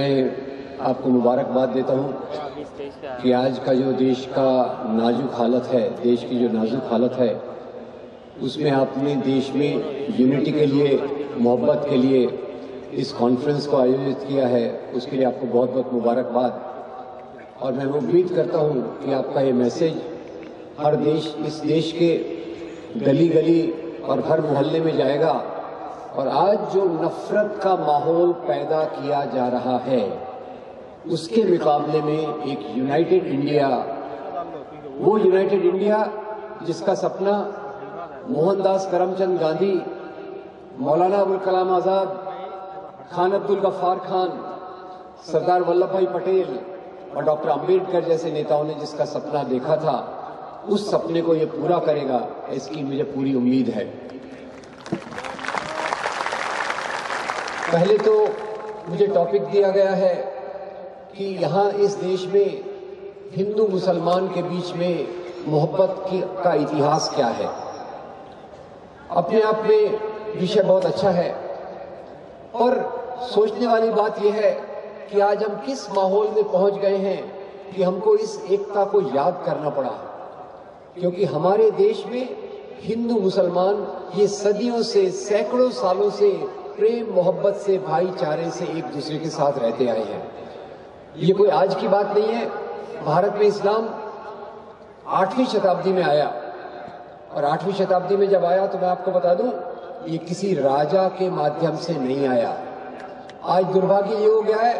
मैं आपको मुबारकबाद देता हूँ कि आज का जो देश का नाजुक हालत है, देश की जो नाजुक हालत है, उसमें आपने देश में यूनिटी के लिए, मोहब्बत के लिए इस कॉन्फ्रेंस को आयोजित किया है। उसके लिए आपको बहुत बहुत मुबारकबाद। और मैं उम्मीद करता हूँ कि आपका ये मैसेज हर देश, इस देश के गली गली और हर मोहल्ले में जाएगा। और आज जो नफरत का माहौल पैदा किया जा रहा है, उसके मुकाबले में एक यूनाइटेड इंडिया वो यूनाइटेड इंडिया जिसका सपना मोहनदास करमचंद गांधी, मौलाना अबुल कलाम आज़ाद, खान अब्दुल गफ्फार खान, सरदार वल्लभ भाई पटेल और डॉक्टर अंबेडकर जैसे नेताओं ने जिसका सपना देखा था, उस सपने को ये पूरा करेगा, इसकी मुझे पूरी उम्मीद है। पहले तो मुझे टॉपिक दिया गया है कि यहाँ इस देश में हिंदू मुसलमान के बीच में मोहब्बत की, का इतिहास क्या है? अपने आप में विषय बहुत अच्छा है। और सोचने वाली बात यह है कि आज हम किस माहौल में पहुँच गए हैं कि हमको इस एकता को याद करना पड़ा। क्योंकि हमारे देश में हिंदू मुसलमान ये सदियों से, सैकड़ों सालों से प्रेम, मोहब्बत से भाईचारे से एक दूसरे के साथ रहते आए हैं। ये कोई आज की बात नहीं है। भारत में इस्लाम आठवीं शताब्दी में आया। और आठवीं शताब्दी में जब आया तो मैं आपको बता दूँ, ये किसी राजा के माध्यम से नहीं आया। आज दुर्भाग्य ये हो गया है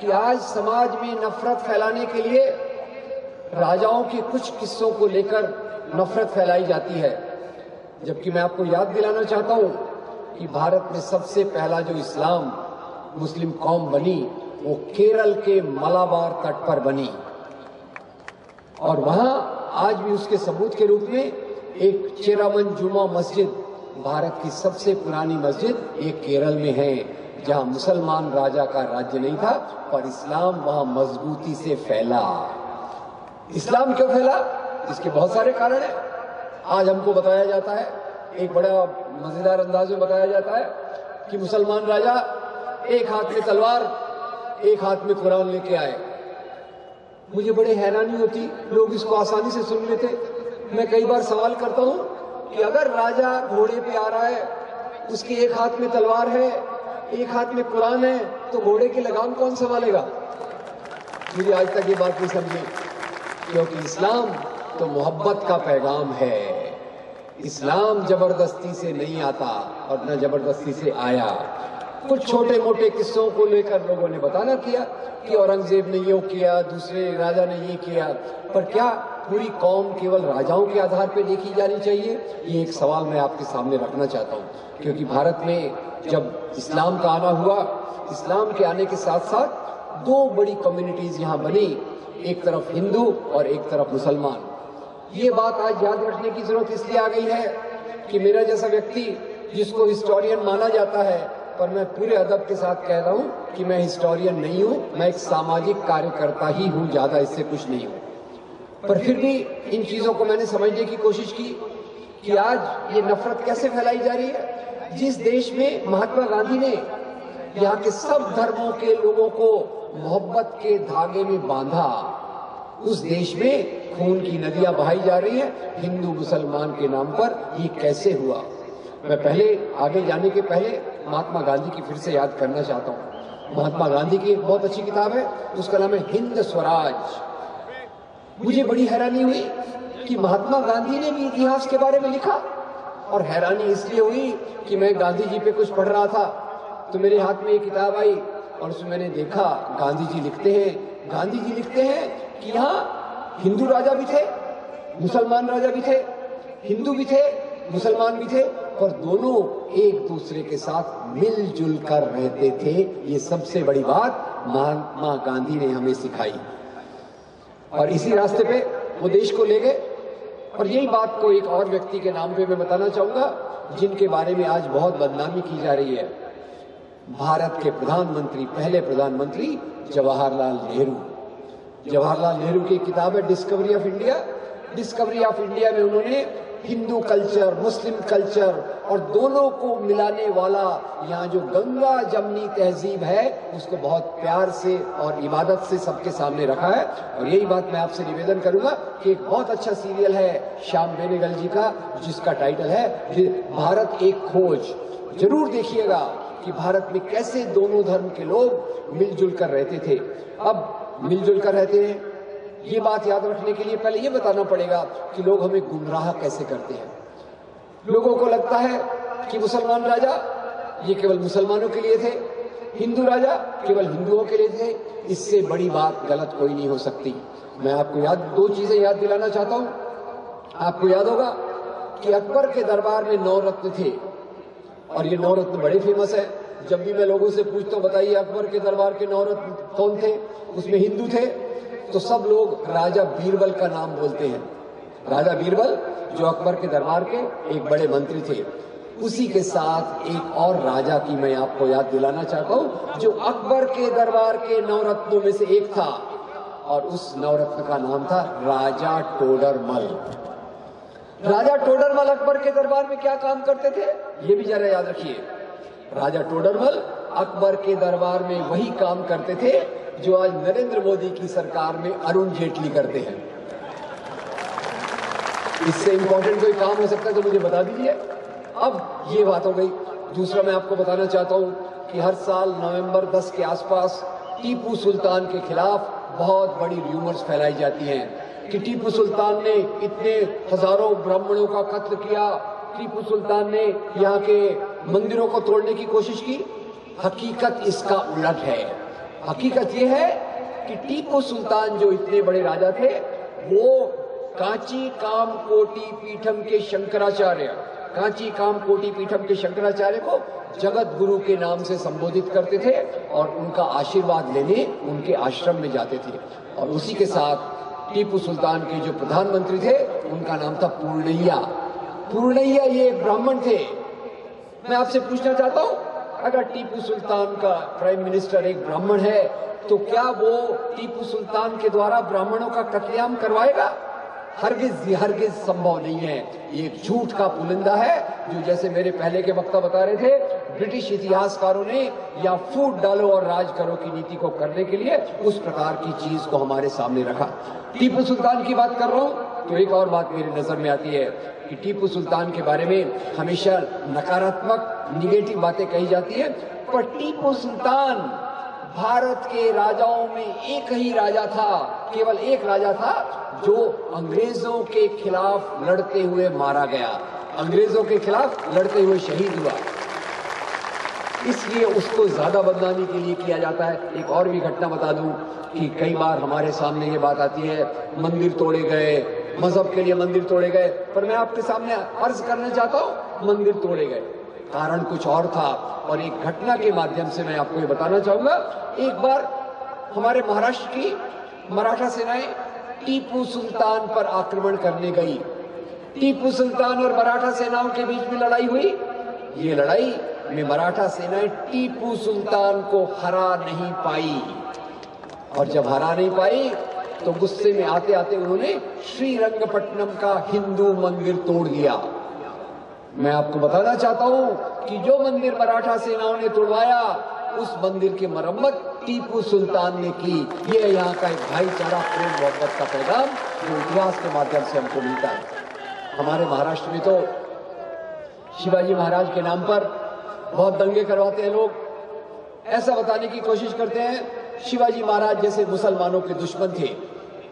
कि आज समाज में नफरत फैलाने के लिए राजाओं के कुछ किस्सों को लेकर नफरत फैलाई जाती है। जबकि मैं आपको याद दिलाना चाहता हूँ कि भारत में सबसे पहला जो इस्लाम मुस्लिम कौम बनी, वो केरल के मलाबार तट पर बनी। और वहाँ आज भी उसके सबूत के रूप में एक चेरामन जुमा मस्जिद, भारत की सबसे पुरानी मस्जिद, ये केरल में है, जहाँ मुसलमान राजा का राज्य नहीं था, पर इस्लाम वहाँ मजबूती से फैला। इस्लाम क्यों फैला? इसके बहुत सारे कारण है। आज हमको बताया जाता है एक बड़ा मज़ेदार अंदाज में बताया जाता है कि मुसलमान राजा एक हाथ में तलवार, एक हाथ में कुरान लेके आए। मुझे बड़े हैरानी होती, लोग इसको आसानी से सुन लेते। मैं कई बार सवाल करता हूँ कि अगर राजा घोड़े पे आ रहा है, उसके एक हाथ में तलवार है, एक हाथ में कुरान है तो घोड़े की लगाम कौन संभालेगा? मुझे आज तक ये बात नहीं समझी, क्योंकि इस्लाम तो मोहब्बत का पैगाम है। इस्लाम ज़बरदस्ती से नहीं आता और न ज़बरदस्ती से आया। कुछ छोटे मोटे किस्सों को लेकर लोगों ने बताना किया कि औरंगज़ेब ने ये किया, दूसरे राजा ने ये किया। पर क्या पूरी कौम केवल राजाओं के आधार पर देखी जानी चाहिए? ये एक सवाल मैं आपके सामने रखना चाहता हूँ। क्योंकि भारत में जब इस्लाम का आना हुआ, इस्लाम के आने के साथ साथ दो बड़ी कम्युनिटीज यहाँ बनी, एक तरफ़ हिंदू और एक तरफ़ मुसलमान। ये बात आज याद रखने की ज़रूरत इसलिए आ गई है कि मेरा जैसा व्यक्ति, जिसको हिस्टोरियन माना जाता है, पर मैं पूरे अदब के साथ कह रहा हूँ कि मैं हिस्टोरियन नहीं हूँ, मैं एक सामाजिक कार्यकर्ता ही हूँ, ज़्यादा इससे कुछ नहीं हूँ। पर फिर भी इन चीज़ों को मैंने समझने की कोशिश की कि आज ये नफरत कैसे फैलाई जा रही है। जिस देश में महात्मा गांधी ने यहाँ के सब धर्मों के लोगों को मोहब्बत के धागे में बांधा उस देश में खून की नदियाँ बहाई जा रही है, हिंदू मुसलमान के नाम पर ये कैसे हुआ? मैं पहले, आगे जाने के पहले महात्मा गांधी की फिर से याद करना चाहता हूँ। महात्मा गांधी की एक बहुत अच्छी किताब है, उसका नाम है हिंद स्वराज। मुझे बड़ी हैरानी हुई कि महात्मा गांधी ने भी इतिहास के बारे में लिखा और हैरानी इसलिए हुई कि मैं गांधी जी पे कुछ पढ़ रहा था। तो मेरे हाथ में एक किताब आई और उसमें मैंने देखा, गांधी जी लिखते हैं, गांधी जी लिखते हैं यहाँ हिंदू राजा भी थे, मुसलमान राजा भी थे, हिंदू भी थे, मुसलमान भी थे, पर दोनों एक दूसरे के साथ मिलजुल कर रहते थे। ये सबसे बड़ी बात महात्मा गांधी ने हमें सिखाई। और इसी रास्ते पे वो देश को ले गए। और यही बात को एक और व्यक्ति के नाम पे मैं बताना चाहूँगा, जिनके बारे में आज बहुत बदनामी की जा रही है। भारत के प्रधानमंत्री, पहले प्रधानमंत्री जवाहरलाल नेहरू। जवाहरलाल नेहरू की किताब है discovery of India discovery of India में उन्होंने हिंदू कल्चर, मुस्लिम कल्चर और दोनों को मिलाने वाला यहाँ जो गंगा जमनी तहजीब है, उसको बहुत प्यार से और इबादत से सबके सामने रखा है। और यही बात मैं आपसे निवेदन करूँगा कि एक बहुत अच्छा सीरियल है, श्याम बेनेगल जी का, जिसका टाइटल है भारत एक खोज। ज़रूर देखिएगा कि भारत में कैसे दोनों धर्म के लोग मिलजुल कर रहते थे। अब मिलजुल कर रहते हैं। ये बात याद रखने के लिए पहले ये बताना पड़ेगा कि लोग हमें गुमराह कैसे करते हैं। लोगों को लगता है कि मुसलमान राजा, ये केवल मुसलमानों के लिए थे। हिंदू राजा केवल हिंदुओं के लिए थे। इससे बड़ी बात गलत कोई नहीं हो सकती। मैं आपको याद, दो चीज़ें याद दिलाना चाहता हूँ। आपको याद होगा कि अकबर के दरबार में नौ रत्न थे। और ये नौ रत्न बड़े फ़ेमस है। जब भी मैं लोगों से पूछता हूँ, बताइए, अकबर के दरबार के नौ रत्न कौन थे? उसमें हिंदू थे। तो सब लोग राजा बीरबल का नाम बोलते हैं। राजा बीरबल, जो अकबर के दरबार के एक बड़े मंत्री थे। उसी के साथ एक और राजा की मैं आपको याद दिलाना चाहता हूँ, जो अकबर के दरबार के नवरत्नों में से एक था। और उस नवरत्न का नाम था राजा टोडरमल। राजा टोडरमल अकबर के दरबार में क्या काम करते थे? ये भी जरा याद रखिए। राजा टोडरमल अकबर के दरबार में वही काम करते थे, जो आज नरेंद्र मोदी की सरकार में अरुण जेटली करते हैं। इससे इंपॉर्टेंट कोई काम हो सकता है तो मुझे बता दीजिए। अब ये बात हो गई। दूसरा मैं आपको बताना चाहता हूँ कि हर साल नवंबर 10 के आसपास टीपू सुल्तान के खिलाफ बहुत बड़ी र्यूमर्स फैलाई जाती हैं कि टीपू सुल्तान ने इतने हज़ारों ब्राह्मणों का कत्ल किया टीपू सुल्तान ने यहाँ के मंदिरों को तोड़ने की कोशिश की। हकीकत इसका उलट है। हकीकत यह है कि टीपू सुल्तान जो इतने बड़े राजा थे, वो कांची काम कोटी पीठम के शंकराचार्य कांची काम कोटी पीठम के शंकराचार्य को जगत गुरु के नाम से संबोधित करते थे और उनका आशीर्वाद लेने उनके आश्रम में जाते थे। और उसी के साथ टीपू सुल्तान के जो प्रधानमंत्री थे, उनका नाम था पूर्णैया। पूर्णैया ये ब्राह्मण थे। मैं आपसे पूछना चाहता हूँ, अगर टीपू सुल्तान का प्राइम मिनिस्टर एक ब्राह्मण है तो क्या वो टीपू सुल्तान के द्वारा ब्राह्मणों का कत्लेआम करवाएगा? हरगिज हरगिज संभव नहीं है। ये एक झूठ का पुलिंदा है, जो जैसे मेरे पहले के वक्ता बता रहे थे, ब्रिटिश इतिहासकारों ने या फूट डालो और राज करो की नीति को करने के लिए उस प्रकार की चीज़ को हमारे सामने रखा। टीपू सुल्तान की बात कर रहा हूँ तो एक और बात मेरी नज़र में आती है। कि टीपू सुल्तान के बारे में हमेशा नकारात्मक निगेटिव बातें कही जाती है। पर टीपू सुल्तान भारत के राजाओं में एक ही राजा था, केवल एक राजा था, जो अंग्रेज़ों के खिलाफ लड़ते हुए मारा गया। अंग्रेज़ों के खिलाफ लड़ते हुए शहीद हुआ। इसलिए उसको ज़्यादा बदनामी के लिए किया जाता है। एक और भी घटना बता दूँ कि कई बार हमारे सामने ये बात आती है, मंदिर तोड़े गए मज़हब के लिए मंदिर तोड़े गए। पर मैं आपके सामने अर्ज़ करना चाहता हूँ, मंदिर तोड़े गए। कारण कुछ और था और एक घटना के माध्यम से मैं आपको ये बताना चाहूँगा। एक बार हमारे महाराष्ट्र की मराठा सेनाएँ टीपू सुल्तान पर आक्रमण करने गई। टीपू सुल्तान और मराठा सेनाओं के बीच में लड़ाई हुई। ये लड़ाई में मराठा सेनाएँ टीपू सुल्तान को हरा नहीं पाई। और जब हरा नहीं पाई तो गुस्से में आते आते उन्होंने श्रीरंगपट्टनम का हिंदू मंदिर तोड़ दिया। मैं आपको बताना चाहता हूँ कि जो मंदिर मराठा सेनाओं ने तोड़वाया, उस मंदिर की मरम्मत टीपू सुल्तान ने की। ये यहाँ का एक भाईचारा प्रेम मोहब्बत का पैगाम जो इतिहास के माध्यम से हमको मिलता है। हमारे महाराष्ट्र में तो शिवाजी महाराज के नाम पर बहुत दंगे करवाते हैं लोग। ऐसा बताने की कोशिश करते हैं, शिवाजी महाराज जैसे मुसलमानों के दुश्मन थे।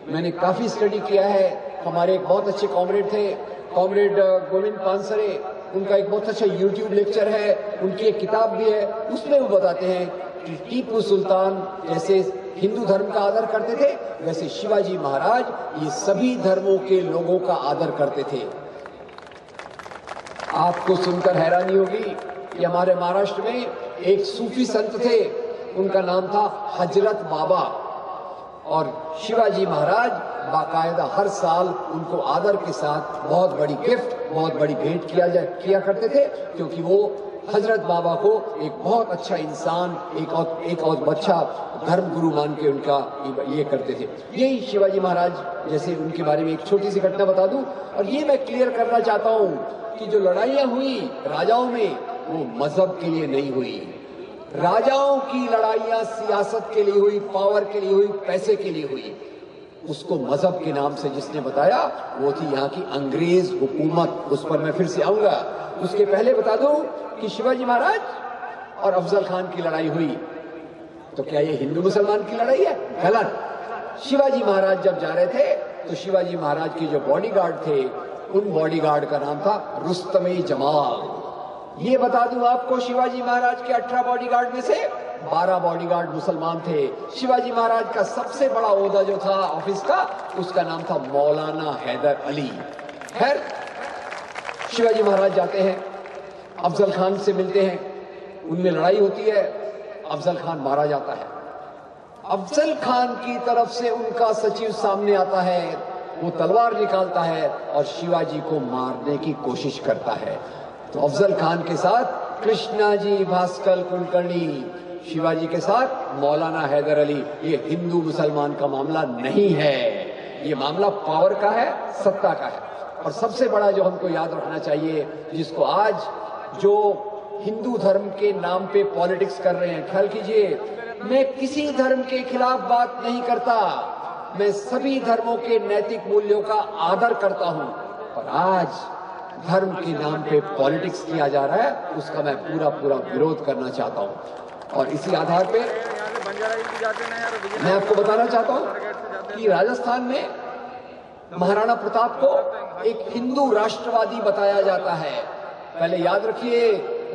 मैंने काफ़ी स्टडी किया है। हमारे एक बहुत अच्छे कॉमरेड थे। कॉमरेड गोविंद पानसरे, उनका एक बहुत अच्छा यूट्यूब लेक्चर है। उनकी एक किताब भी है। उसमें वो बताते हैं कि टीपू सुल्तान जैसे हिंदू धर्म का आदर करते थे, वैसे शिवाजी महाराज ये सभी धर्मों के लोगों का आदर करते थे। आपको सुनकर हैरानी होगी कि हमारे महाराष्ट्र में एक सूफी संत थे। उनका नाम था हज़रत बाबा। और शिवाजी महाराज बाकायदा हर साल उनको आदर के साथ बहुत बड़ी गिफ्ट, बहुत बड़ी भेंट किया जा, किया करते थे, क्योंकि वो हज़रत बाबा को एक बहुत अच्छा इंसान, एक और एक और अच्छा धर्म गुरु मान के उनका ये करते थे। यही शिवाजी महाराज, जैसे उनके बारे में एक छोटी सी घटना बता दूँ, और ये मैं क्लियर करना चाहता हूँ कि जो लड़ाइयाँ हुई राजाओं में, वो मज़हब के लिए नहीं हुई। राजाओं की लड़ाइयाँ सियासत के लिए हुई पावर के लिए हुई, पैसे के लिए हुई। उसको मज़हब के नाम से जिसने बताया, वो थी यहाँ की अंग्रेज़ हुकूमत। उस पर मैं फिर से आऊँगा। उसके पहले बता दूँ कि शिवाजी महाराज और अफजल खान की लड़ाई हुई। तो क्या ये हिंदू मुसलमान की लड़ाई है? गलत। शिवाजी महाराज जब जा रहे थे तो शिवाजी महाराज के जो बॉडीगार्ड थे, उन बॉडीगार्ड का नाम था रुस्तमे जमाल ये बता दूँ आपको, शिवाजी महाराज के अठारह बॉडीगार्ड में से बारह बॉडीगार्ड मुसलमान थे। शिवाजी महाराज का सबसे बड़ा ओहदा जो था ऑफ़िस का, उसका नाम था मौलाना हैदर अली। खैर, शिवाजी महाराज जाते हैं, अफजल खान से मिलते हैं। उनमें लड़ाई होती है, अफजल खान मारा जाता है। अफजल खान की तरफ़ से उनका सचिव सामने आता है, वो तलवार निकालता है और शिवाजी को मारने की कोशिश करता है। तो अफजल खान के साथ कृष्णा जी, भास्कर, कुलकर्णी, शिवाजी के साथ मौलाना हैदर अली। ये हिंदू मुसलमान का मामला नहीं है। ये मामला पावर का है, सत्ता का है। और सबसे बड़ा जो हमको याद रखना चाहिए, जिसको आज जो हिंदू धर्म के नाम पे पॉलिटिक्स कर रहे हैं, ख्याल कीजिए, मैं किसी धर्म के खिलाफ बात नहीं करता। मैं सभी धर्मों के नैतिक मूल्यों का आदर करता हूँ। पर आज धर्म के नाम पे पॉलिटिक्स किया जा रहा है, उसका मैं पूरा पूरा विरोध करना चाहता हूँ। और इसी आधार पे मैं आपको बताना चाहता हूँ कि राजस्थान में महाराणा प्रताप को एक हिंदू राष्ट्रवादी बताया जाता है। पहले याद रखिए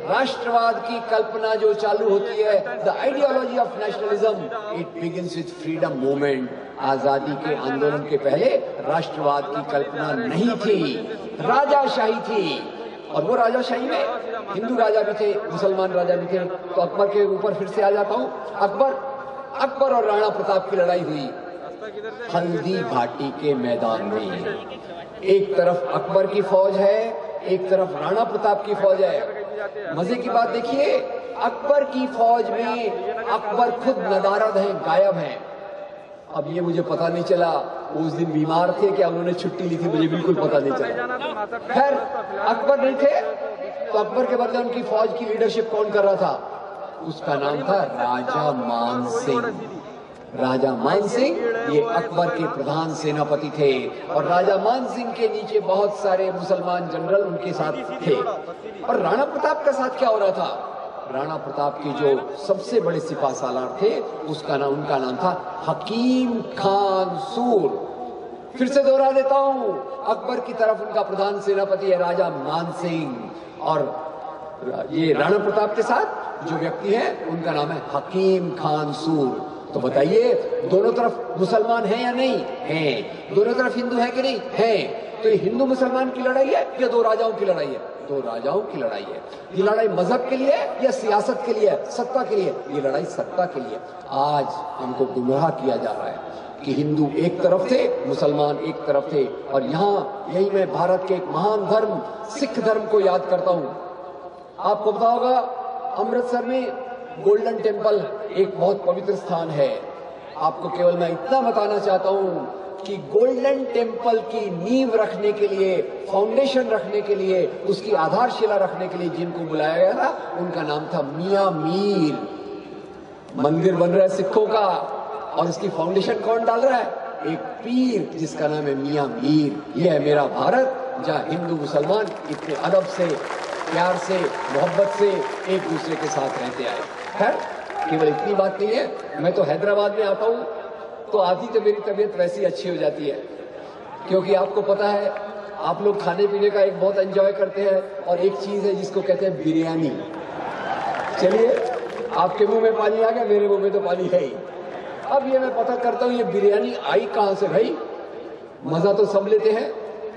राष्ट्रवाद की कल्पना जो चालू होती है the ideology of nationalism it begins with freedom movement आज़ादी के आंदोलन के पहले राष्ट्रवाद की कल्पना नहीं थी। राजाशाही थी। और वो राजाशाही में हिंदू राजा भी थे, मुसलमान राजा भी थे। तो अकबर के ऊपर फिर से आ जाता हूँ। अकबर अकबर और राणा प्रताप की लड़ाई हुई। हल्दी घाटी के मैदान में। एक तरफ़ अकबर की फौज है, एक तरफ़ राणा प्रताप की फौज है। मज़े की बात देखिए, अकबर की फौज में अकबर खुद नदारद है, गायब है। अब ये मुझे पता नहीं चला, उस दिन बीमार थे क्या, उन्होंने छुट्टी ली थी, मुझे बिल्कुल पता नहीं चला। खैर, अकबर नहीं थे तो अकबर के बदले उनकी फौज की लीडरशिप कौन कर रहा था? उसका नाम था राजा मान सिंह राजा मान सिंह, ये अकबर के प्रधान सेनापति थे। और राजा मान सिंह के नीचे बहुत सारे मुसलमान जनरल उनके साथ थे। और राणा प्रताप का साथ क्या हो रहा था? राणा प्रताप के जो सबसे बड़े सिपा सालार थे, उसका नाम उनका नाम था हकीम खान सूर। फिर से दोहरा देता हूँ, अकबर की तरफ़ उनका प्रधान सेनापति है राजा मान सिंह। और ये राणा प्रताप के साथ जो व्यक्ति है, उनका नाम है हकीम खान सूर। तो बताइए, दोनों तरफ़ मुसलमान हैं या नहीं? हैं। दोनों तरफ़ हिंदू है कि नहीं? है। तो ये हिंदू मुसलमान की लड़ाई है या दो राजाओं की लड़ाई है? दो राजाओं की लड़ाई है। ये लड़ाई मज़हब के लिए या सियासत के लिए सत्ता के लिए ये लड़ाई सत्ता के लिए आज हमको गुमराह किया जा रहा है कि हिंदू एक तरफ़ थे, मुसलमान एक तरफ़ थे। और यहाँ, यही मैं भारत के एक महान धर्म, सिख धर्म को याद करता हूँ। आपको पता होगा, अमृतसर में गोल्डन टेंपल एक बहुत पवित्र स्थान है। आपको केवल मैं इतना बताना चाहता हूँ कि गोल्डन टेंपल की नींव रखने के लिए, फाउंडेशन रखने के लिए, उसकी आधारशिला रखने के लिए जिनको बुलाया गया था, उनका नाम था मिया मीर। मंदिर बन रहा है सिखों का और इसकी फाउंडेशन कौन डाल रहा है? एक पीर जिसका नाम है मिया मीर। यह है मेरा भारत, जहाँ हिंदू, मुसलमान इतने अदब से प्यार से, मोहब्बत से एक दूसरे के साथ रहते आए। है केवल इतनी बात नहीं है, मैं तो हैदराबाद में आता हूँ तो आधी तो मेरी तबीयत वैसी अच्छी हो जाती है। क्योंकि आपको पता है, आप लोग खाने पीने का एक बहुत एंजॉय करते हैं, और एक चीज़ है जिसको कहते हैं बिरयानी। चलिए, आपके मुँह में पानी आ गया, मेरे मुँह में तो पानी है ही। अब ये मैं पता करता हूँ, ये बिरयानी आई कहाँ से भाई? मज़ा तो सब लेते हैं।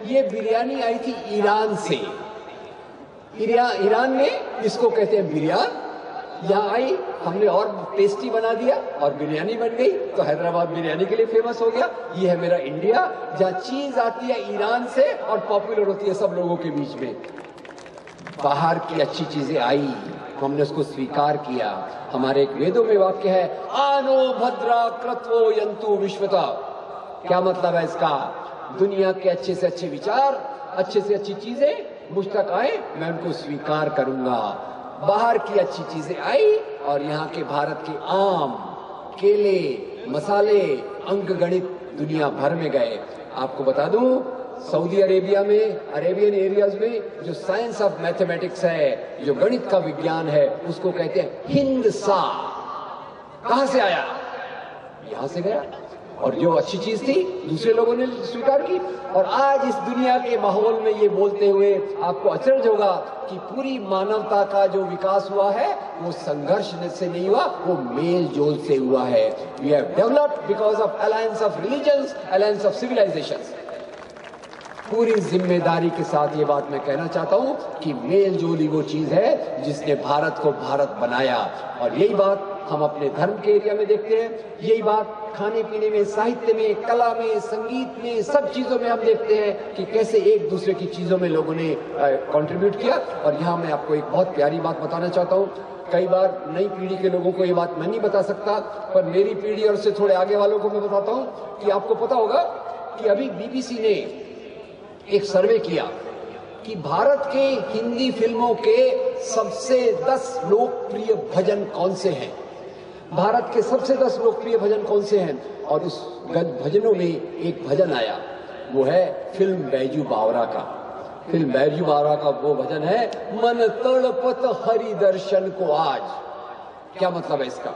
ये बिरयानी आई थी ईरान से। ईरान में इसको कहते हैं बिरयान यहाँ आई, हमने और टेस्टी बना दिया और बिरयानी बन गई तो हैदराबाद बिरयानी के लिए फ़ेमस हो गया। ये है मेरा इंडिया जहाँ चीज़ आती है ईरान से और पॉपुलर होती है सब लोगों के बीच में। बाहर की अच्छी चीज़ें आई तो हमने उसको स्वीकार किया। हमारे एक वेदों में वाक्य है, आनो भद्रा क्रत्वो यंतु विश्वता। क्या मतलब है इसका? दुनिया के अच्छे से अच्छे विचार, अच्छे से अच्छी चीज़ें मुझ तक आए, मैं उनको स्वीकार करूँगा। बाहर की अच्छी चीज़ें आई और यहाँ के भारत के आम, केले, मसाले अंक गणित दुनिया भर में गए। आपको बता दूँ, सऊदी अरेबिया में, अरेबियन एरियाज़ में जो साइंस ऑफ़ मैथमेटिक्स है, जो गणित का विज्ञान है, उसको कहते हैं हिंद सा कहाँ से आया? यहाँ से गया। और जो अच्छी चीज़ थी, दूसरे लोगों ने स्वीकार की। और आज इस दुनिया के माहौल में ये बोलते हुए आपको अचरज होगा कि पूरी मानवता का जो विकास हुआ है, वो संघर्ष से नहीं हुआ, वो मेल जोल से हुआ है। We have developed because of alliance of religion alliance of civilisation पूरी ज़िम्मेदारी के साथ ये बात मैं कहना चाहता हूँ कि मेल जोली वो चीज़ है जिसने भारत को भारत बनाया। और यही बात हम अपने धर्म के एरिया में देखते हैं। यही बात खाने पीने में, साहित्य में, कला में, संगीत में, सब चीज़ों में हम देखते हैं कि कैसे एक दूसरे की चीज़ों में लोगों ने कंट्रीब्यूट किया। और यहाँ मैं आपको एक बहुत प्यारी बात बताना चाहता हूँ। कई बार नई पीढ़ी के लोगों को ये बात मैं नहीं बता सकता, पर मेरी पीढ़ी और उससे थोड़े आगे वालों को मैं बताता हूँ कि आपको पता होगा कि अभी बीबीसी ने एक सर्वे किया कि भारत के हिंदी फ़िल्मों के सबसे दस लोकप्रिय भजन कौन से हैं? भारत के सबसे दस लोकप्रिय भजन कौन से हैं? और उस भजनों में एक भजन आया, वो है फ़िल्म बैजू बावरा का। फ़िल्म बैजू बावरा का वो भजन है, मन तड़पत हरि दर्शन को आज। क्या मतलब है इसका?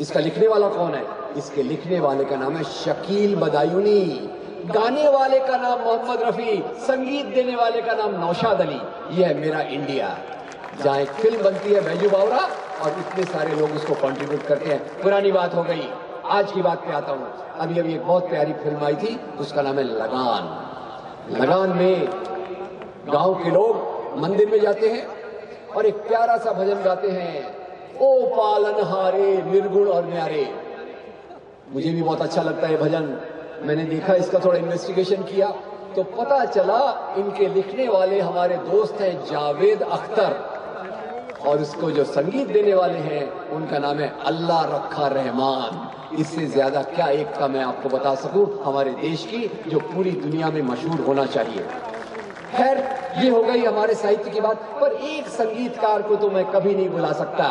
इसका लिखने वाला कौन है? इसके लिखने वाले का नाम है शकील बदायूनी। गाने वाले का नाम मोहम्मद रफी, संगीत देने वाले का नाम नौशाद अली। यह है मेरा इंडिया। जहाँ एक फ़िल्म बनती है बैजू बावरा और इतने सारे लोग उसको कंट्रीब्यूट करते हैं। पुरानी बात हो गई। आज की बात पे आता हूँ। अभी अभी एक बहुत प्यारी फ़िल्म आई थी, उसका नाम है लगान। लगान में गाँव के लोग मंदिर में जाते हैं और एक प्यारा सा भजन गाते हैं। ओ पालन हारे, निर्गुण और न्यारे। मुझे भी बहुत अच्छा लगता है भजन। मैंने देखा, इसका थोड़ा इन्वेस्टिगेशन किया। तो पता चला, इनके लिखने वाले हमारे दोस्त हैं जावेद अख्तर। और उसको जो संगीत देने वाले हैं, उनका नाम है अल्लाह रखा रहमान। इससे ज़्यादा क्या एकता मैं आपको बता सकूँ? हमारे देश की जो पूरी दुनिया में मशहूर होना चाहिए। खैर, ये हो गई हमारे साहित्य की बात, पर एक संगीतकार को तो मैं कभी नहीं बुला सकता।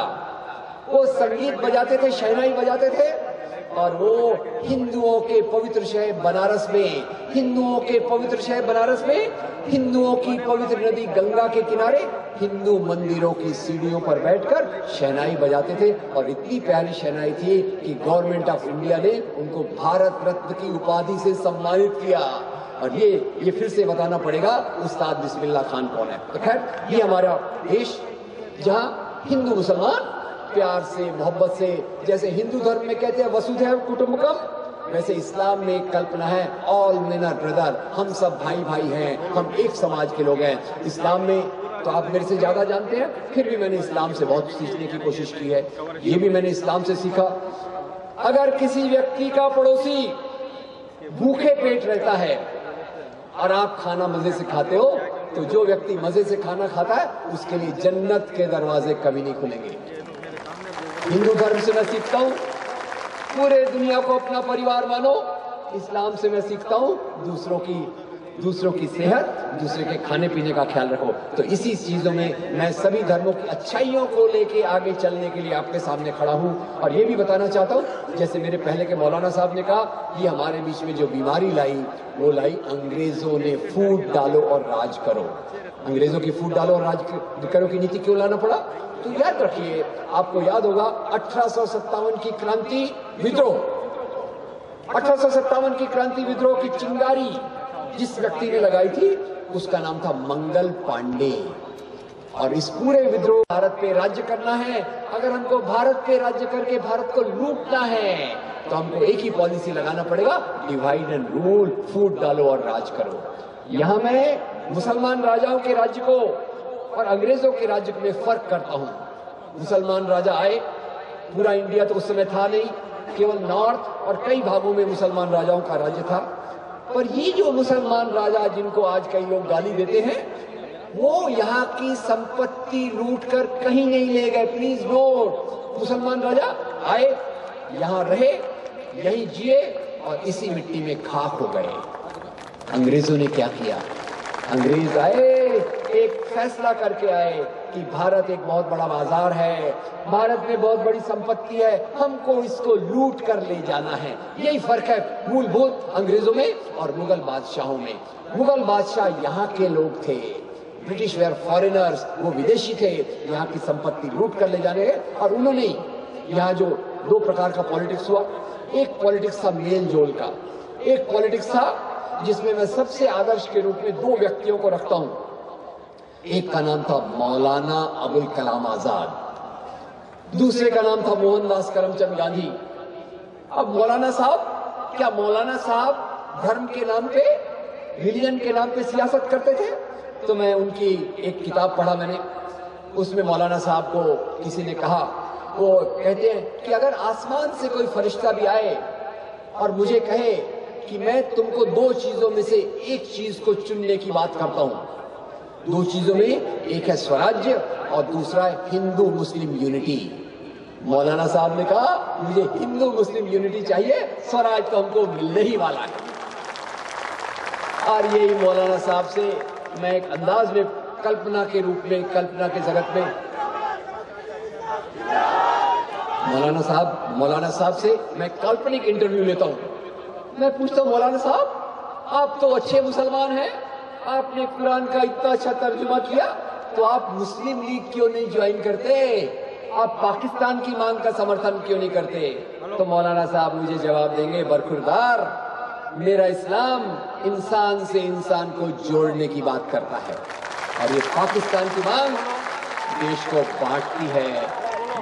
वो संगीत बजाते थे, शहनाई बजाते थे और वो हिंदुओं के पवित्र शहर बनारस में, हिंदुओं के पवित्र शहर बनारस में, हिंदुओं की पवित्र नदी गंगा के किनारे हिंदू मंदिरों की सीढ़ियों पर बैठकर शहनाई बजाते थे। और इतनी प्यारी शहनाई थी कि गवर्नमेंट ऑफ़ इंडिया ने उनको भारत रत्न की उपाधि से सम्मानित किया। और ये ये फिर से बताना पड़ेगा, उस्ताद बिस्मिल्ला खान कौन है। तो खैर, ये हमारा देश, जहाँ हिंदू मुसलमान प्यार से, मोहब्बत से, जैसे हिंदू धर्म में कहते हैं, वसुधैव कुटुम्बकम, वैसे इस्लाम में एक कल्पना है ऑल मेन आर ब्रदर हम सब भाई भाई हैं, हम एक समाज के लोग हैं। इस्लाम में तो आप मेरे से ज़्यादा जानते हैं, फिर भी मैंने इस्लाम से बहुत सीखने की कोशिश की है, ये भी मैंने इस्लाम से सीखा। अगर किसी व्यक्ति का पड़ोसी भूखे पेट रहता है और आप खाना मज़े से खाते हो तो जो व्यक्ति मज़े से खाना खाता है, उसके लिए जन्नत के दरवाजे कभी नहीं खुलेंगे। हिंदू धर्म से मैं सीखता हूँ। पूरे दुनिया को अपना परिवार मानो। इस्लाम से मैं सीखता हूँ। दूसरों की दूसरों की सेहत, दूसरे के खाने पीने का ख्याल रखो। तो इसी चीज़ों में मैं सभी धर्मों की अच्छाइयों को लेके आगे चलने के लिए आपके सामने खड़ा हूँ। और ये भी बताना चाहता हूँ, जैसे मेरे पहले के मौलाना साहब ने कहा, ये हमारे बीच में जो बीमारी लाई, वो लाई अंग्रेज़ों ने फ़ूड डालो और राज करो। अंग्रेज़ों की फ़ूड डालो और राज करो की नीति क्यों लाना पड़ा? तो याद रखिए, आपको याद होगा अठारह सौ सत्तावन की क्रांति विद्रोह। अठारह की क्रांति विद्रोह की चिंगारी जिस व्यक्ति ने लगाई थी, उसका नाम था मंगल पांडे। और इस पूरे विद्रोह भारत पे राज्य करना है। अगर हमको भारत पे राज्य करके भारत को लूटना है तो हमको एक ही पॉलिसी लगाना पड़ेगा डिवाइड एंड रूल फूट डालो और राज करो। यहाँ मैं मुसलमान राजाओं के राज्य को और अंग्रेज़ों के राज्य में फ़र्क करता हूँ। मुसलमान राजा आए, पूरा इंडिया तो उस समय था नहीं, केवल नॉर्थ और कई भागों में मुसलमान राजाओं का राज्य था। पर ये जो मुसलमान राजा जिनको आज कई लोग गाली देते हैं, वो यहाँ की संपत्ति लूट कर कहीं नहीं ले गए। प्लीज़ नोट मुसलमान राजा आए, यहाँ रहे, यही जिए और इसी मिट्टी में खाक हो गए। अंग्रेज़ों ने क्या किया? अंग्रेज़ आए एक फैसला करके आए कि भारत एक बहुत बड़ा बाज़ार है। भारत में बहुत बड़ी संपत्ति है। हमको इसको लूट कर ले जाना है। यही फ़र्क है मूलभूत अंग्रेज़ों में और मुगल बादशाहों में। मुगल बादशाह यहाँ के लोग थे। ब्रिटिश वेयर फॉरेनर्स वो विदेशी थे। यहाँ की संपत्ति लूट कर ले जाने और उन्होंने यहाँ जो दो प्रकार का पॉलिटिक्स हुआ। एक पॉलिटिक्स था मेल जोल का। एक पॉलिटिक्स था जिसमें मैं सबसे आदर्श के रूप में दो व्यक्तियों को रखता हूँ। एक का नाम था मौलाना अबुल कलाम आज़ाद। दूसरे का नाम था मोहनदास करमचंद गांधी। अब मौलाना साहब, क्या मौलाना साहब धर्म के नाम पे रिलीजन के नाम पे सियासत करते थे? तो मैं उनकी एक किताब पढ़ा मैंने। उसमें मौलाना साहब को किसी ने कहा, वो कहते हैं कि अगर आसमान से कोई फरिश्ता भी आए और मुझे कहे कि मैं तुमको दो चीज़ों में से एक चीज़ को चुनने की बात करता हूँ दो चीज़ों में, एक है स्वराज्य और दूसरा है हिंदू मुस्लिम यूनिटी मौलाना साहब ने कहा, मुझे हिंदू मुस्लिम यूनिटी चाहिए, स्वराज तो हमको मिलने ही वाला है। और यही मौलाना साहब से मैं एक अंदाज में, कल्पना के रूप में, कल्पना के जगत में, मौलाना साहब मौलाना साहब से मैं काल्पनिक इंटरव्यू लेता हूँ। मैं पूछता हूँ, मौलाना साहब, आप तो अच्छे मुसलमान हैं आपने कुरान का इतना अच्छा तर्जुमा किया तो आप मुस्लिम लीग क्यों नहीं ज्वाइन करते? आप पाकिस्तान की मांग का समर्थन क्यों नहीं करते? तो मौलाना साहब मुझे जवाब देंगे, बरखुरदार, मेरा इस्लाम इंसान से इंसान को जोड़ने की बात करता है। और ये पाकिस्तान की मांग देश को बांटती है।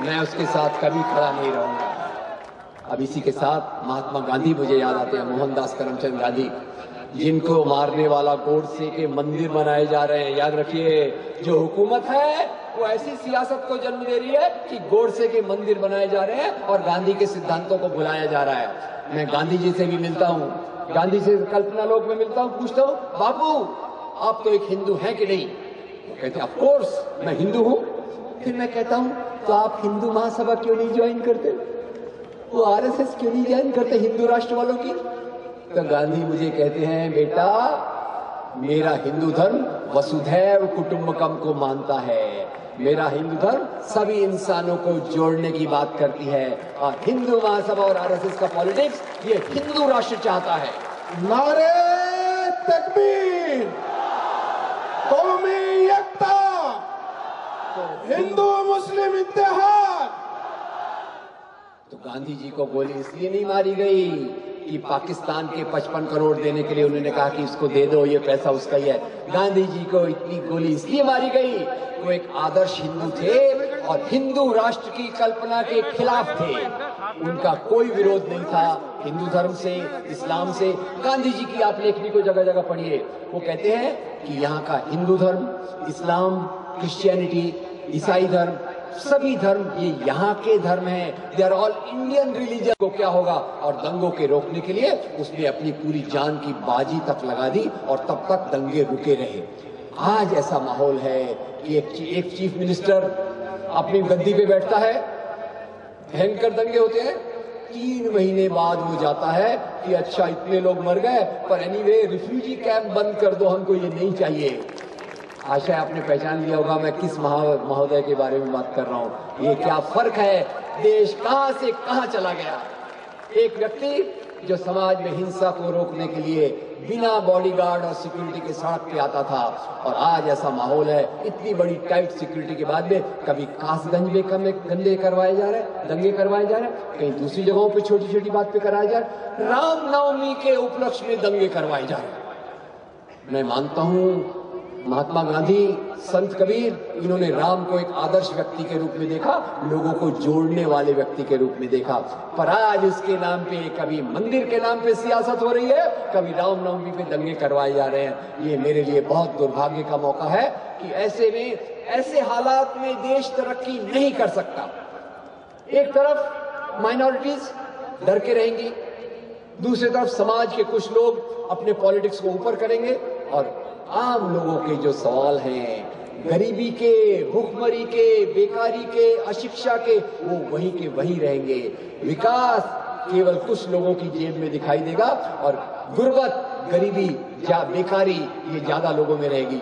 मैं उसके साथ कभी खड़ा नहीं रहूँगा। अब इसी के साथ महात्मा गांधी मुझे याद आते हैं, मोहनदास करमचंद गांधी। जिनको मारने वाला गोडसे के मंदिर बनाए जा रहे हैं। याद रखिए, जो हुकूमत है, वो ऐसी सियासत को जन्म दे रही है कि गोडसे के मंदिर बनाए जा रहे हैं और गांधी के सिद्धांतों को भुलाया जा रहा है। मैं गांधी जी से भी मिलता हूँ। गांधी से कल्पना लोक में मिलता हूँ, पूछता हूँ बाबू आप तो एक हिंदू हैं कि नहीं? कहते ऑफ़ कोर्स मैं हिंदू हूँ। फिर मैं कहता हूँ तो आप हिंदू महासभा क्यों नहीं ज्वाइन करते? वो आरएसएस क्यों नहीं ज्वाइन करते हिंदू राष्ट्र वालों की? तो गांधी मुझे कहते हैं बेटा मेरा हिंदू धर्म वसुधैव कुटुंबकम को मानता है। मेरा हिंदू धर्म सभी इंसानों को जोड़ने की बात करती है। और हिंदू महासभा और आरएसएस का पॉलिटिक्स ये हिंदू राष्ट्र चाहता है। नारे तकबीर। कौमी एकता। हिंदू मुस्लिम इतिहास तो गांधी जी को गोली इसलिए नहीं मारी गई। कि पाकिस्तान के 55 करोड़ देने के लिए उन्होंने कहा कि इसको दे दो, ये पैसा उसका ही है। गांधी जी को इतनी गोली इसलिए मारी गई वो एक आदर्श हिंदू थे और हिंदू राष्ट्र की कल्पना के खिलाफ थे। उनका कोई विरोध नहीं था हिंदू धर्म से, इस्लाम से। गांधी जी की आप लेखनी को जगह जगह पढ़िए। वो कहते हैं कि यहाँ का हिंदू धर्म, इस्लाम, क्रिश्चियनिटी, ईसाई धर्म सभी धर्म ये यहाँ के धर्म हैं। They are all Indian religion को क्या होगा? और दंगों के रोकने के लिए उसने अपनी पूरी जान की बाजी तक लगा दी और तब तक दंगे रुके रहे। आज ऐसा माहौल है कि एक, एक चीफ मिनिस्टर अपनी गद्दी पे बैठता है भयंकर दंगे होते हैं। तीन महीने बाद वो जाता है कि अच्छा इतने लोग मर गए पर एनीवे रिफ्यूजी कैंप बंद कर दो हमको ये नहीं चाहिए। आशा आपने पहचान लिया होगा, मैं किस महोदय के बारे में बात कर रहा हूँ। ये क्या फ़र्क है? देश कहाँ से कहाँ चला गया? एक व्यक्ति जो समाज में हिंसा को रोकने के लिए बिना बॉडीगार्ड और सिक्योरिटी के सड़क पे आता था, और आज ऐसा माहौल है, इतनी बड़ी टाइट सिक्योरिटी के बाद में कभी कासगंज में कम, गंदे करवाए जा रहे, दंगे करवाए जा रहे, कहीं दूसरी जगहों पे छोटी छोटी बात पे कराए जा रहे, रामनवमी के उपलक्ष्य में दंगे करवाए जा रहे। मैं मानता हूँ महात्मा गांधी, संत कबीर, इन्होंने राम को एक आदर्श व्यक्ति के रूप में देखा, लोगों को जोड़ने वाले व्यक्ति के रूप में देखा। पर आज उसके नाम पे, कभी मंदिर के नाम पे सियासत हो रही है, कभी रामनवमी पे दंगे करवाए जा रहे हैं। ये मेरे लिए बहुत दुर्भाग्य का मौका है कि ऐसे में, ऐसे हालात में देश तरक्की नहीं कर सकता। एक तरफ़ माइनॉरिटीज डर के रहेंगी, दूसरी तरफ़ समाज के कुछ लोग अपने पॉलिटिक्स को ऊपर करेंगे और आम लोगों के जो सवाल हैं, गरीबी के, भूखमरी के, बेकारी के, अशिक्षा के, वो वही के वही रहेंगे। विकास केवल कुछ लोगों की जेब में दिखाई देगा और गुर्बत गरीबी या बेकारी ये ज़्यादा लोगों में रहेगी।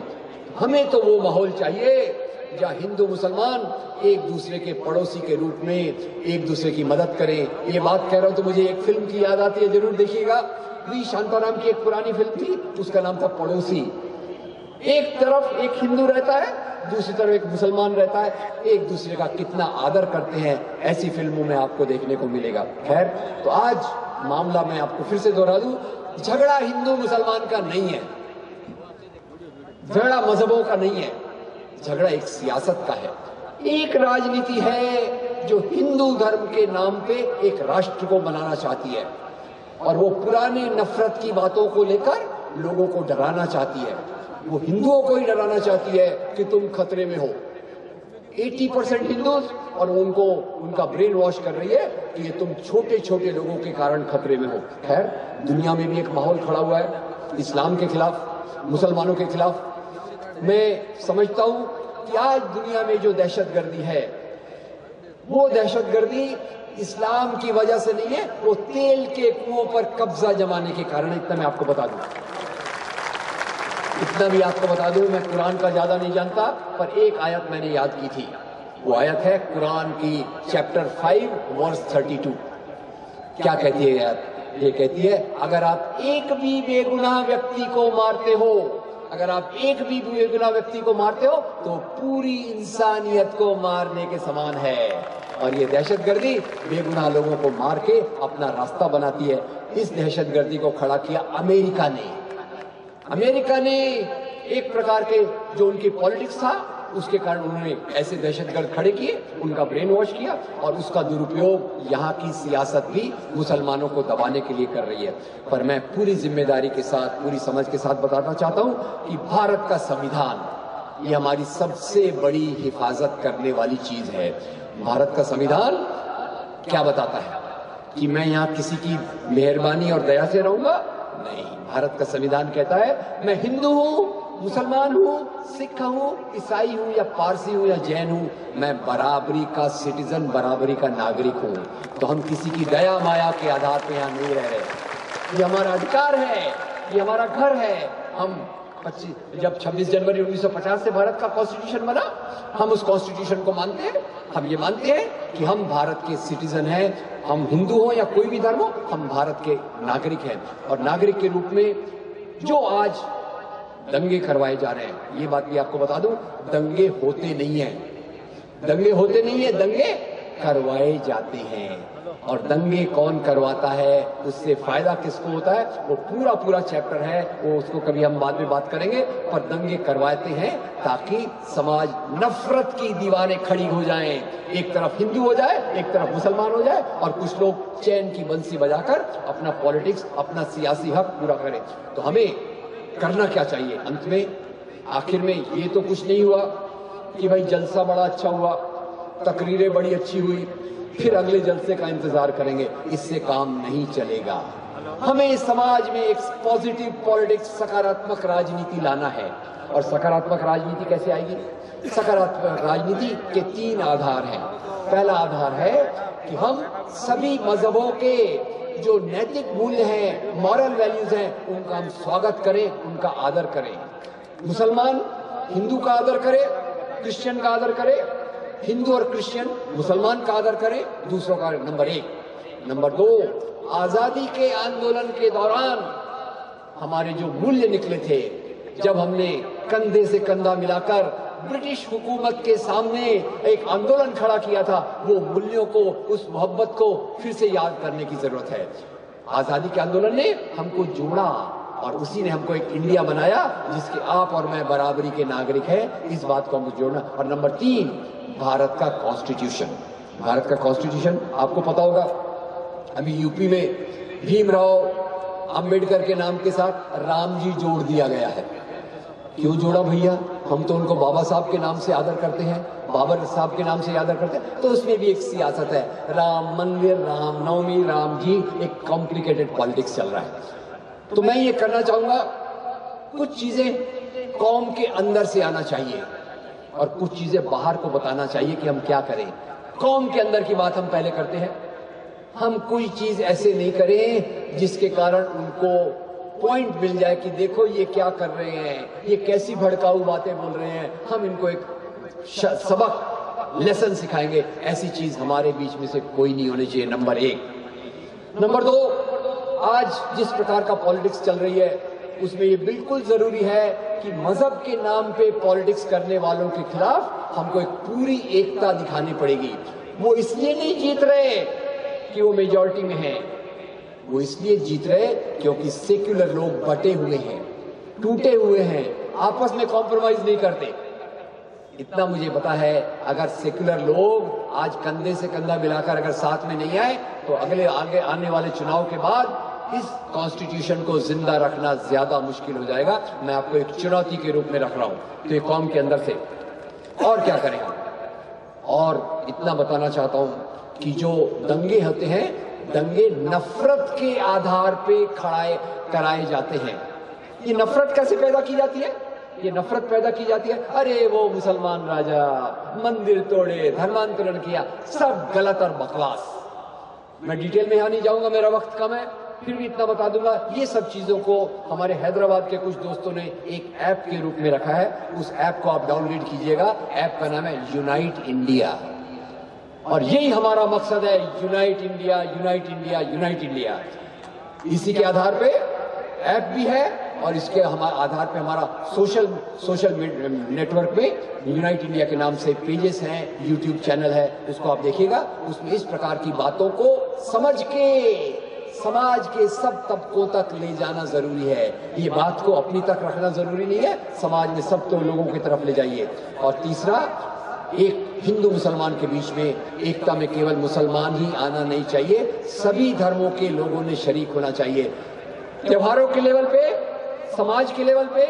हमें तो वो माहौल चाहिए जहाँ हिंदू, मुसलमान एक दूसरे के पड़ोसी के रूप में एक दूसरे की मदद करें। ये बात कह रहा हूँ तो मुझे एक फ़िल्म की याद आती है, ज़रूर देखिएगा। वी शांताराम की एक पुरानी फ़िल्म थी, उसका नाम था पड़ोसी। एक तरफ़ एक हिंदू रहता है, दूसरी तरफ़ एक मुसलमान रहता है। एक दूसरे का कितना आदर करते हैं, ऐसी फ़िल्मों में आपको देखने को मिलेगा। खैर तो आज मामला मैं आपको फिर से दोहरा दूँ। झगड़ा हिंदू मुसलमान का नहीं है। झगड़ा मजहबों का नहीं है। झगड़ा एक सियासत का है। एक राजनीति है जो हिंदू धर्म के नाम पे एक राष्ट्र को बनाना चाहती है। और वो पुराने नफरत की बातों को लेकर लोगों को डराना चाहती है। वो हिंदुओं को ही डराना चाहती है कि तुम खतरे में हो। 80 परसेंट हिंदू और उनको, उनका ब्रेन वॉश कर रही है कि ये तुम छोटे छोटे लोगों के कारण खतरे में हो। खैर, दुनिया में भी एक माहौल खड़ा हुआ है, इस्लाम के खिलाफ, मुसलमानों के खिलाफ। मैं समझता हूँ कि आज दुनिया में जो दहशतगर्दी है, वो दहशतगर्दी इस्लाम की वजह से नहीं है, वो तेल के कुओं पर कब्जा जमाने के कारण इतना मैं आपको बता दूँ। इतना भी आपको बता दूँ, मैं कुरान का ज़्यादा नहीं जानता, पर एक आयत मैंने याद की थी। वो आयत है कुरान की chapter five verse thirty two क्या कहती है आयत? ये कहती है, अगर आप एक भी बेगुनाह व्यक्ति को मारते हो, अगर आप एक भी बेगुनाह व्यक्ति को मारते हो तो पूरी इंसानियत को मारने के समान है। और ये दहशतगर्दी बेगुनाह लोगों को मार के अपना रास्ता बनाती है। इस दहशतगर्दी को खड़ा किया अमेरिका ने। अमेरिका ने एक प्रकार के जो उनकी पॉलिटिक्स था, उसके कारण उन्होंने ऐसे दहशतगर्द खड़े किए, उनका ब्रेन वॉश किया और उसका दुरुपयोग यहाँ की सियासत भी मुसलमानों को दबाने के लिए कर रही है। पर मैं पूरी ज़िम्मेदारी के साथ, पूरी समझ के साथ बताना चाहता हूँ कि भारत का संविधान, ये हमारी सबसे बड़ी हिफाजत करने वाली चीज़ है। भारत का संविधान क्या बताता है कि मैं यहाँ किसी की मेहरबानी और दया से रहूँगा नहीं। भारत का संविधान कहता है, मैं हिंदू हूँ, मुसलमान हूँ, सिख हूँ, ईसाई हूँ या पारसी हूँ या जैन हूँ। मैं बराबरी का सिटीजन, बराबरी का नागरिक हूँ। तो हम किसी की दया, माया के आधार पर यहाँ नहीं रह रहे। ये हमारा अधिकार है, ये हमारा घर है। हम 25 जब 26 जनवरी 1950 से भारत का कॉन्स्टिट्यूशन बना, हम उस कॉन्स्टिट्यूशन को मानते हैं। हम ये मानते हैं कि हम भारत के सिटीजन हैं, हम हिंदू हो या कोई भी धर्म हो, हम भारत के नागरिक हैं। और नागरिक के रूप में जो आज दंगे करवाए जा रहे हैं, ये बात भी आपको बता दूँ, दंगे होते नहीं है। दंगे होते नहीं है, दंगे करवाए जाते हैं। और दंगे कौन करवाता है, उससे फ़ायदा किसको होता है, वो पूरा पूरा चैप्टर है, वो उसको कभी हम बाद में बात करेंगे, पर दंगे करवाते हैं ताकि समाज नफरत की दीवारें खड़ी हो जाएँ। एक तरफ़ हिंदू हो जाए, एक तरफ़ मुसलमान हो जाए, और कुछ लोग चैन की बंसी बजाकर अपना पॉलिटिक्स अपना सियासी हक पूरा करें। तो हमें करना क्या चाहिए? अंत में, आखिर में ये तो कुछ नहीं हुआ कि भाई जलसा बड़ा अच्छा हुआ। तकरीरें बड़ी अच्छी हुई, फिर अगले जलसे का इंतज़ार करेंगे। इससे काम नहीं चलेगा। हमें समाज में एक पॉजिटिव पॉलिटिक्स सकारात्मक राजनीति लाना है। और सकारात्मक राजनीति कैसे आएगी? सकारात्मक राजनीति के तीन आधार हैं। पहला आधार है कि हम सभी मजहबों के जो नैतिक मूल्य हैं मॉरल वैल्यूज़ हैं, उनका हम स्वागत करें, उनका आदर करें। मुसलमान हिंदू का आदर करे, क्रिश्चियन का आदर करे हिंदू और क्रिश्चियन मुसलमान का आदर करें, दूसरों का नंबर एक। नंबर दो, आज़ादी के आंदोलन के दौरान हमारे जो मूल्य निकले थे, जब हमने कंधे से कंधा मिलाकर ब्रिटिश हुकूमत के सामने एक आंदोलन खड़ा किया था, वो मूल्यों को, उस मोहब्बत को फिर से याद करने की ज़रूरत है। आज़ादी के आंदोलन ने हमको जोड़ा। और उसी ने हमको एक इंडिया बनाया, जिसके आप और मैं बराबरी के नागरिक हैं। इस बात को हमको जोड़ना। और नंबर तीन, भारत का कॉन्स्टिट्यूशन भारत का कॉन्स्टिट्यूशन आपको पता होगा, अभी यूपी में भीमराव अंबेडकर के नाम के साथ राम जी जोड़ दिया गया है। क्यों जोड़ा भैया? हम तो उनको बाबा साहब के नाम से आदर करते हैं, बाबर साहब के नाम से आदर करते हैं। तो उसमें भी एक सियासत है। राम मंदिर, राम नवमी, राम जी, एक कॉम्प्लिकेटेड पॉलिटिक्स चल रहा है। तो मैं ये करना चाहूँगा, कुछ चीज़ें कौम के अंदर से आना चाहिए और कुछ चीज़ें बाहर को बताना चाहिए कि हम क्या करें। कौम के अंदर की बात हम पहले करते हैं। हम कोई चीज़ ऐसे नहीं करें जिसके कारण उनको पॉइंट मिल जाए कि देखो ये क्या कर रहे हैं, ये कैसी भड़काऊ बातें बोल रहे हैं। हम इनको एक सबक लेसन सिखाएँगे। ऐसी चीज़ हमारे बीच में से कोई नहीं होनी चाहिए, नंबर एक। नंबर दो आज जिस प्रकार का पॉलिटिक्स चल रही है, उसमें ये बिल्कुल ज़रूरी है कि मज़हब के नाम पे पॉलिटिक्स करने वालों के खिलाफ हमको एक पूरी एकता दिखानी पड़ेगी। वो इसलिए नहीं जीत रहे कि वो मेजॉरिटी में हैं। वो इसलिए जीत रहे क्योंकि सेक्युलर लोग बटे हुए हैं, टूटे हुए हैं, आपस में कॉम्प्रोमाइज नहीं करते। इतना मुझे पता है, अगर सेक्युलर लोग आज कंधे से कंधा मिलाकर अगर साथ में नहीं आए तो अगले आगे आने वाले चुनाव के बाद इस कॉन्स्टिट्यूशन को ज़िंदा रखना ज़्यादा मुश्किल हो जाएगा। मैं आपको एक चुनौती के रूप में रख रहा हूँ। तो ये कौम के अंदर से। और क्या करें और इतना बताना चाहता हूँ कि जो दंगे होते हैं, दंगे नफरत के आधार पे खड़ाए, कराए जाते हैं। ये नफरत कैसे पैदा की जाती है? ये नफरत पैदा की जाती है, अरे वो मुसलमान राजा, मंदिर तोड़े, धर्मांतरण किया, सब गलत और बकवास। मैं डिटेल में यहाँ नहीं जाऊँगा, मेरा वक्त कम है। फिर भी इतना बता दूँगा, ये सब चीज़ों को हमारे हैदराबाद के कुछ दोस्तों ने एक ऐप के रूप में रखा है। उस ऐप को आप डाउनलोड कीजिएगा। ऐप का नाम है यूनाइट इंडिया। और यही हमारा मकसद है, unite India unite India unite India. इसी के आधार पे ऐप भी है और इसके हमारे आधार पे हमारा सोशल सोशल नेटवर्क में यूनाइट इंडिया के नाम से पेजेस हैं, यूट्यूब चैनल है, उसको आप देखिएगा। उसमें इस प्रकार की बातों को समझ के समाज के सब तबकों तक ले जाना ज़रूरी है। ये बात को अपनी तक रखना ज़रूरी नहीं है। समाज में सब तो लोगों की तरफ़ ले जाइए। और तीसरा, एक हिंदू मुसलमान के बीच में एकता में केवल मुसलमान ही आना नहीं चाहिए। सभी धर्मों के लोगों ने शरीक होना चाहिए। त्योहारों के लेवल पे, समाज के लेवल पे,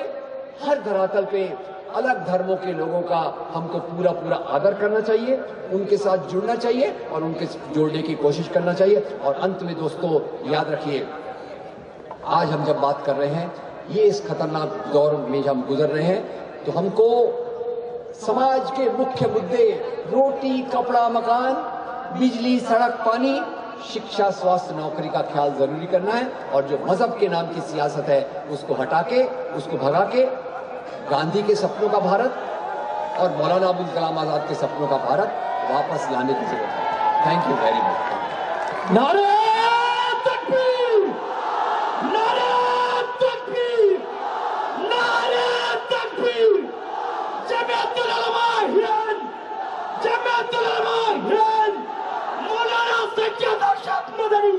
हर धरातल पे अलग धर्मों के लोगों का हमको पूरा पूरा आदर करना चाहिए, उनके साथ जुड़ना चाहिए और उनके जोड़ने की कोशिश करना चाहिए। और अंत में दोस्तों, याद रखिए, आज हम जब बात कर रहे हैं, ये इस खतरनाक दौर में हम गुजर रहे हैं तो हमको समाज के मुख्य मुद्दे, रोटी, कपड़ा, मकान, बिजली, सड़क, पानी, शिक्षा, स्वास्थ्य, नौकरी का ख्याल ज़रूरी करना है। और जो मज़हब के नाम की सियासत है, उसको हटा के, उसको भगा के गांधी के सपनों का भारत और मौलाना अबुल कलाम आज़ाद के सपनों का भारत वापस लाने की ज़रूरत है। थैंक यू वेरी मच नारे जमातुल उलमा हिंद मौलाना सज्जाद अरशद मदनी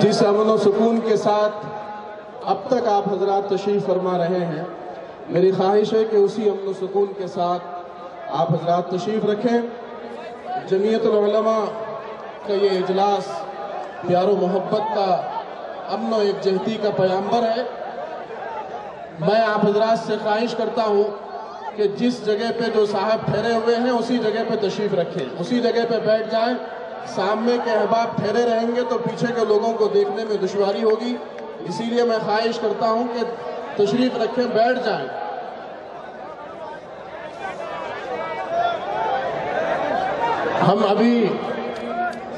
जिस अमन सुकून के साथ अब तक आप हजरात तशरीफ़ फरमा रहे हैं। मेरी ख्वाहिश है कि उसी अमन सुकून के साथ आप हजरात तशरीफ़ रखें। जमीयतलमा का ये इजलास, प्यारो मोहब्बत का अमन व एकजहती का पैम्बर है। मैं आप हजरात से ख्वाहिश करता हूँ कि जिस जगह पे जो साहब ठहरे हुए हैं, उसी जगह पे तशरीफ़ रखें, उसी जगह पे बैठ जाएँ। सामने के अहबाब ठहरे रहेंगे तो पीछे के लोगों को देखने में दुशारी होगी। इसीलिए मैं ख्वाहिश करता हूँ कि तशरीफ़ रखें, बैठ जाएँ। हम अभी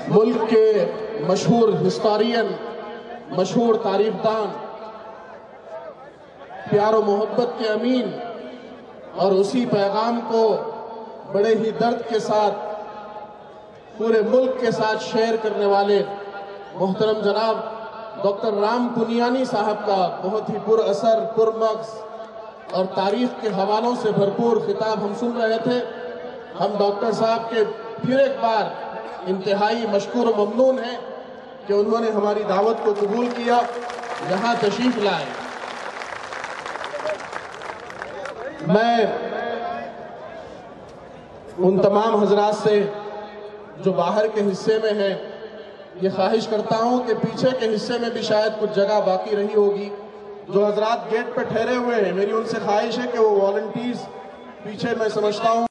मुल्क के मशहूर हिस्टोरियन, मशहूर तारीफदान, प्यार मोहब्बत के अमीन और उसी पैगाम को बड़े ही दर्द के साथ पूरे मुल्क के साथ शेयर करने वाले मोहतरम जनाब डॉक्टर राम पुनियानी साहब का बहुत ही पुरअसर पुरमक्स और तारीख के हवालों से भरपूर खिताब हम सुन रहे थे। हम डॉक्टर साहब के फिर एक बार इंतहाई मशकूर ममनून हैं कि उन्होंने हमारी दावत को कबूल किया। यहाँ तशरीफ़ लाए। मैं उन तमाम हजरात से जो बाहर के हिस्से में है, ये ख्वाहिश करता हूँ कि पीछे के हिस्से में भी शायद कुछ जगह बाकी रही होगी। जो हजरात गेट पर ठहरे हुए हैं, मेरी उनसे ख्वाहिश है कि वो वॉल्टियर्स पीछे मैं समझता हूँ।